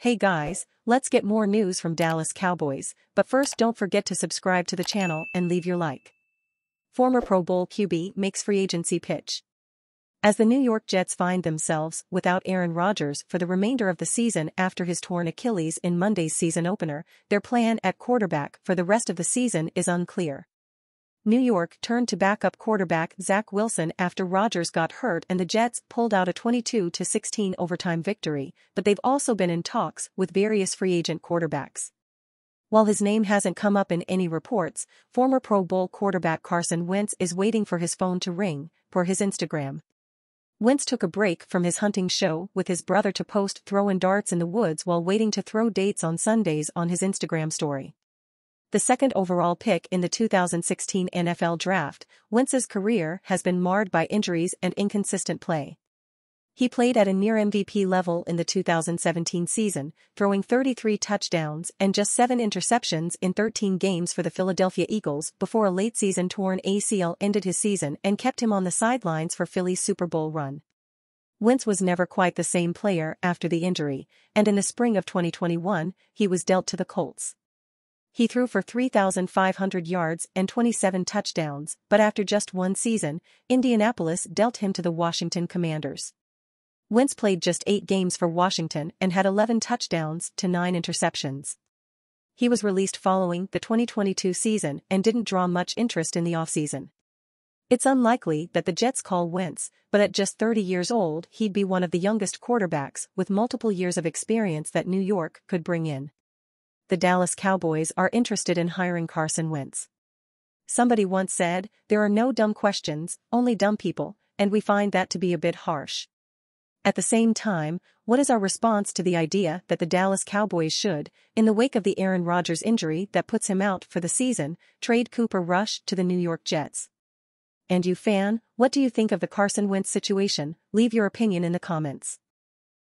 Hey guys, let's get more news from Dallas Cowboys, but first don't forget to subscribe to the channel and leave your like. Former Pro Bowl QB makes free agency pitch. As the New York Jets find themselves without Aaron Rodgers for the remainder of the season after his torn Achilles in Monday's season opener, their plan at quarterback for the rest of the season is unclear. New York turned to backup quarterback Zach Wilson after Rodgers got hurt and the Jets pulled out a 22-16 overtime victory, but they've also been in talks with various free agent quarterbacks. While his name hasn't come up in any reports, former Pro Bowl quarterback Carson Wentz is waiting for his phone to ring, per his Instagram. Wentz took a break from his hunting show with his brother to post throwing darts in the woods while waiting to throw dates on Sundays on his Instagram story the second overall pick in the 2016 NFL Draft, Wentz's career has been marred by injuries and inconsistent play. He played at a near MVP level in the 2017 season, throwing 33 touchdowns and just 7 interceptions in 13 games for the Philadelphia Eagles before a late-season torn ACL ended his season and kept him on the sidelines for Philly's Super Bowl run. Wentz was never quite the same player after the injury, and in the spring of 2021, he was dealt to the Colts. He threw for 3,500 yards and 27 touchdowns, but after just one season, Indianapolis dealt him to the Washington Commanders. Wentz played just eight games for Washington and had 11 touchdowns to nine interceptions. He was released following the 2022 season and didn't draw much interest in the offseason. It's unlikely that the Jets call Wentz, but at just 30 years old he'd be one of the youngest quarterbacks with multiple years of experience that New York could bring in the Dallas Cowboys are interested in hiring Carson Wentz. Somebody once said, there are no dumb questions, only dumb people, and we find that to be a bit harsh. At the same time, what is our response to the idea that the Dallas Cowboys should, in the wake of the Aaron Rodgers injury that puts him out for the season, trade Cooper Rush to the New York Jets? And you fan, what do you think of the Carson Wentz situation? Leave your opinion in the comments.